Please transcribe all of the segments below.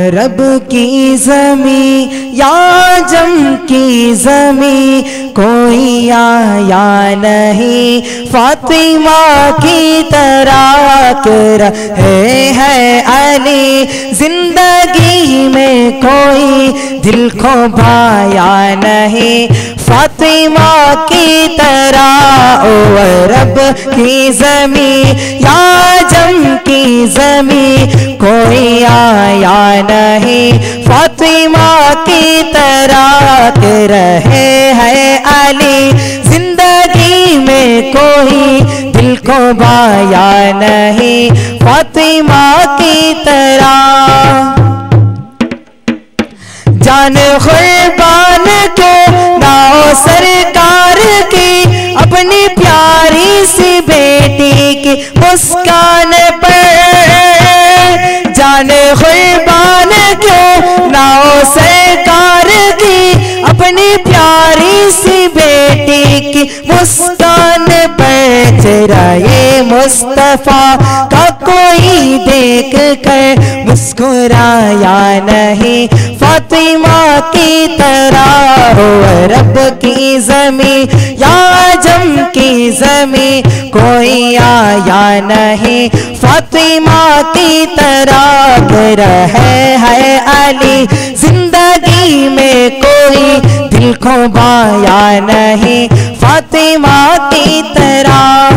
رب کی زمین یا جم کی زمین کوئی آیا نہیں۔ فاطمہ کی طرح کر رہے ہے علی۔ زندگی میں کوئی دل کو بھایا نہیں۔ فاطمہ کی طرح، او رب کی زمین یا جم کی زمین کوئی آیا نہیں فاطمہ کی طرح رہے ہے علی زندگی میں کوئی دل کو بایا نہیں فاطمہ کی طرح جان قربان کے ناؤ سرکار کی اپنی پیاری سی بیٹی کی مسکان پر جان قربان کے ناؤ سرکار کی اپنی پیاری سی بیٹی کی مسکان پر چرائے مصطفیٰ کا کوئی دیکھ کر مسکرایا نہیں۔ فاطمہ کی طرح ہو رب کی زمین، یا جم کی زمین کوئی آیا نہیں۔ فاطمہ کی طرح رہے ہے علی۔ زندگی میں کوئی دل کو بایا نہیں۔ فاطمہ کی طرح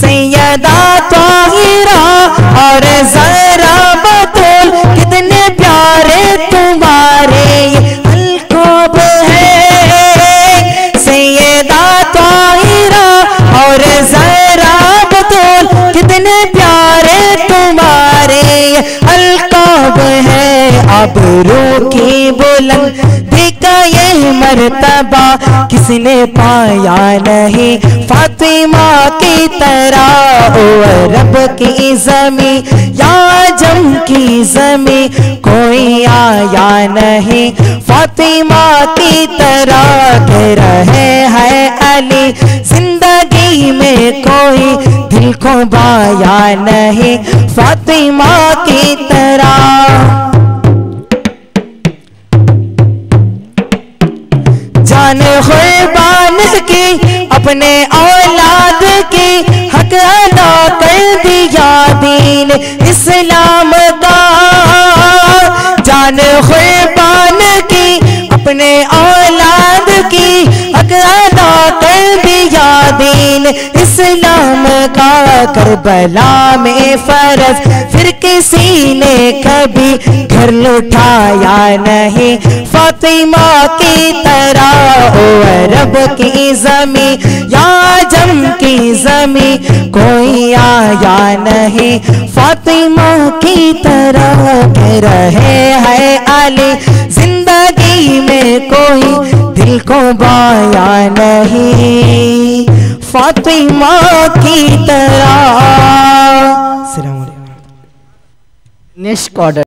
سیدہ طاہرہ اور ہے اب رو کی بلند دیکھا یہ مرتبہ کس نے پایا نہیں؟ فاطمہ کی طرح او رب کی زمین یا جم کی زمین کوئی آیا نہیں؟ فاطمہ کی طرح کے رہے ہے علی، زندگی میں کوئی دل کو بایا نہیں؟ فاطمہ کی طرح جان قربان کی اپنے اولاد کی حق ادا کر دیا دین اسلام کا۔ جان قربان اسلام کا کربلا میں فرض، پھر کسی نے کبھی گھر لٹایا نہیں۔ فاطمہ کی طرح او رب کی زمین، یا جم کی زمین، کوئی آیا نہیں۔ فاطمہ کی طرح کہ رہے ہے علی، زندگی میں کوئی دل کو بایا نہیں۔ فاطمہ کی طرح۔ السلام علیکم۔ Next order